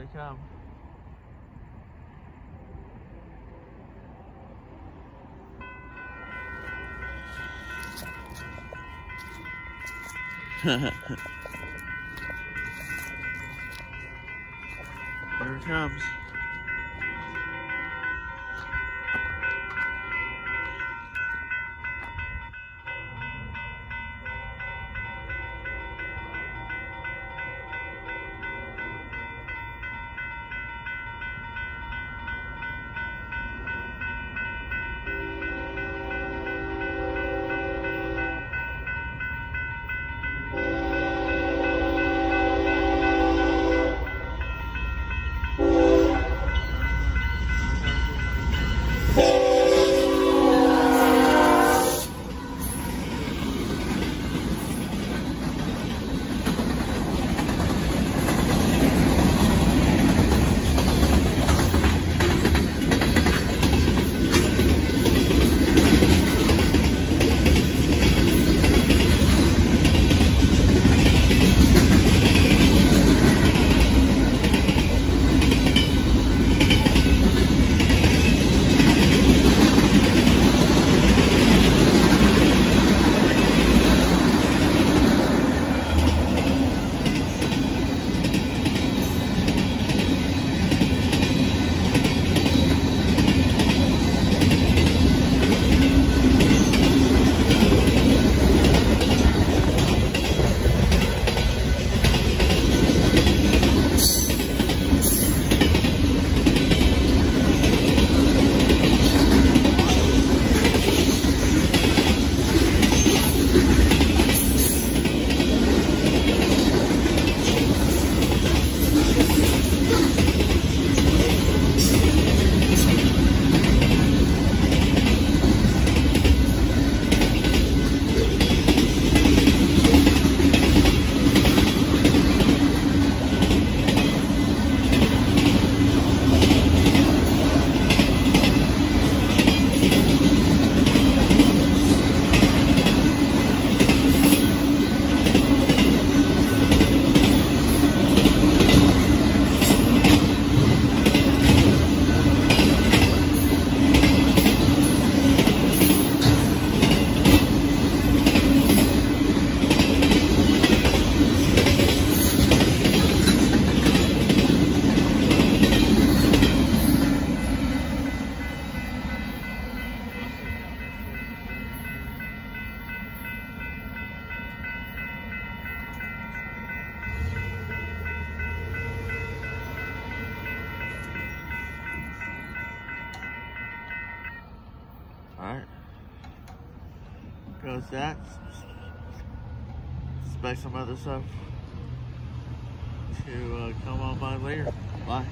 they come. Here it comes. Alright. Goes that. Expect some other stuff to uh, come on by later. Bye.